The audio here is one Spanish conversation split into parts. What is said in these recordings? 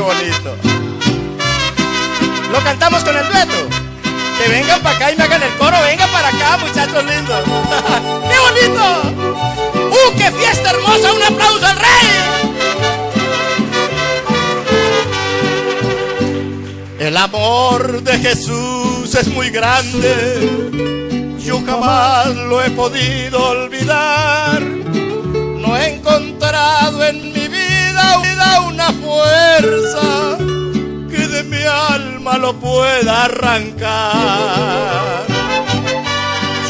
bonito. Lo cantamos con el dueto. Que vengan para acá y me hagan el coro. Vengan para acá, muchachos lindos. ¡Qué bonito! ¡Uh, qué fiesta hermosa! ¡Un aplauso al rey! El amor de Jesús es muy grande. Yo jamás lo he podido olvidar. No he encontrado en mi lo pueda arrancar.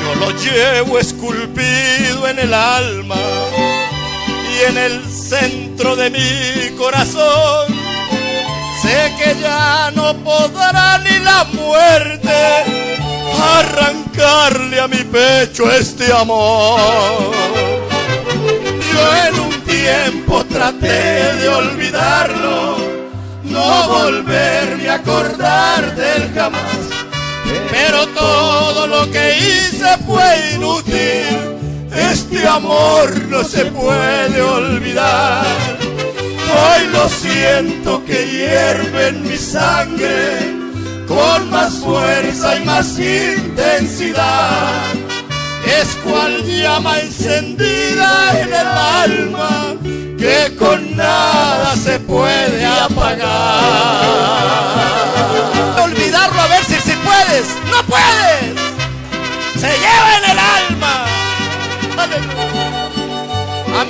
Yo lo llevo esculpido en el alma y en el centro de mi corazón. Sé que ya no podrá ni la muerte arrancarle a mi pecho este amor. Yo en un tiempo traté de olvidarlo, no volverme a acordar del jamás. Pero todo lo que hice fue inútil, este amor no se puede olvidar. Hoy lo siento que hierve en mi sangre con más fuerza y más intensidad. Es cual llama encendida en el alma que con nada se puede apagar.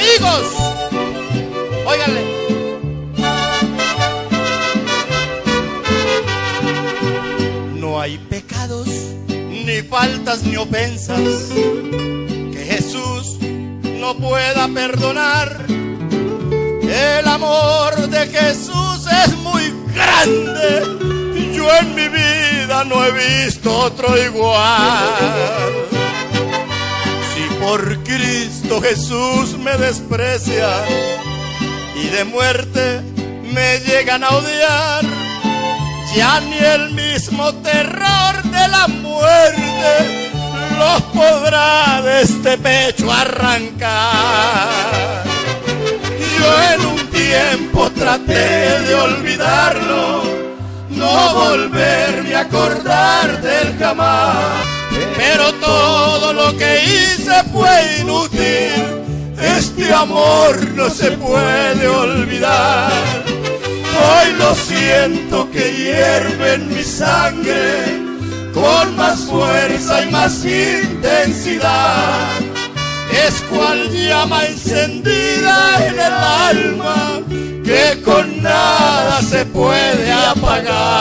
Amigos, óiganle. No hay pecados, ni faltas, ni ofensas que Jesús no pueda perdonar. El amor de Jesús es muy grande. Yo en mi vida no he visto otro igual. Por Cristo Jesús me desprecia y de muerte me llegan a odiar, ya ni el mismo terror de la muerte los podrá de este pecho arrancar. Yo en un tiempo traté de olvidarlo, no volverme a acordar del jamás. Pero lo que hice fue inútil, este amor no se puede olvidar. Hoy lo siento que hierve en mi sangre con más fuerza y más intensidad. Es cual llama encendida en el alma que con nada se puede apagar.